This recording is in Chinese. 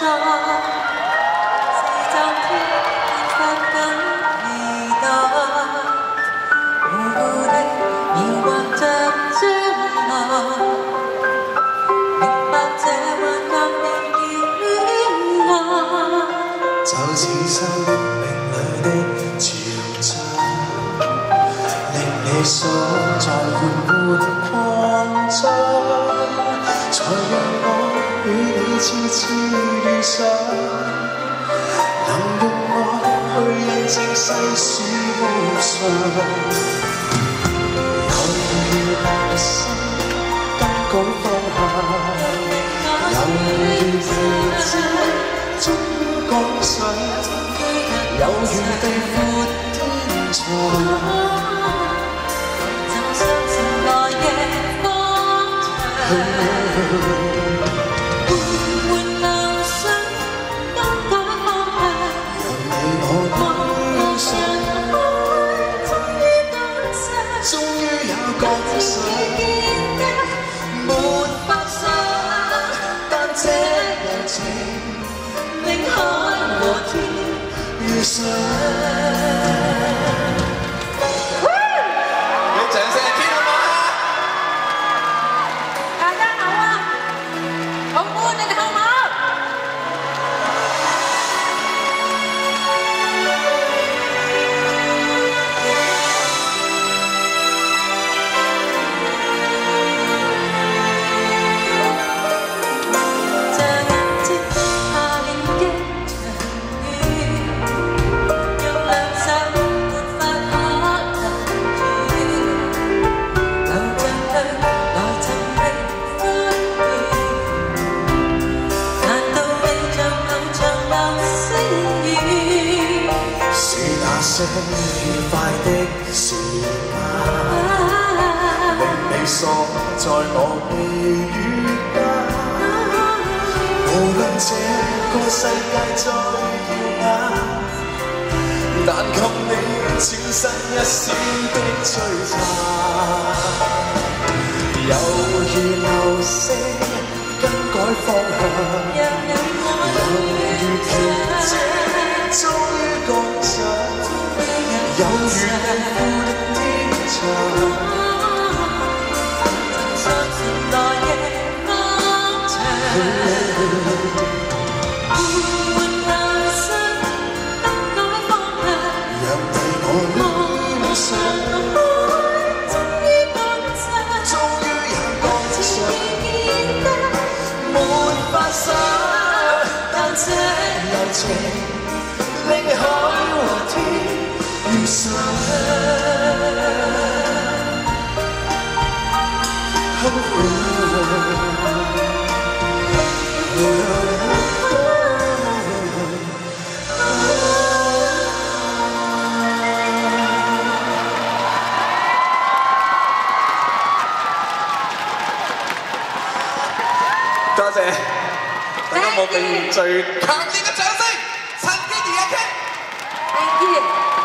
就似生命里的潮漲，令你所在緩緩擴世事无常。有如流星更改方向，有如飛車終於趕上，有缘地闊天长。就相信來夜方長，遇上。是那些愉快的時間，令你锁在我眉宇间。无论这个世界再耀眼，但給你轉身一閃的璀璨。犹如流星更改方向，讓人猶如奇蹟情令海和天遇上。謝，大家冇俾最強。烈嘅掌聲，陳潔儀嘅 K，Thank you。